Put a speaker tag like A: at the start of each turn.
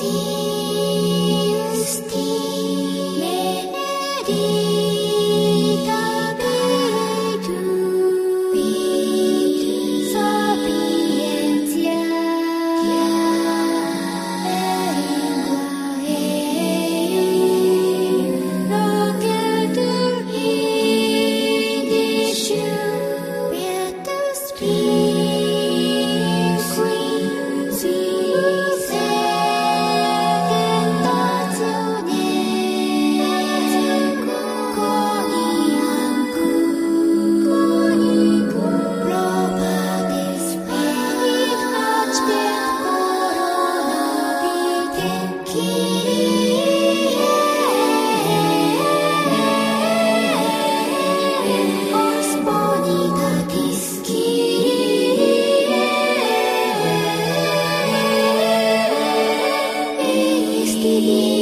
A: see. Whiskey.